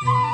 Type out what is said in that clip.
Yeah.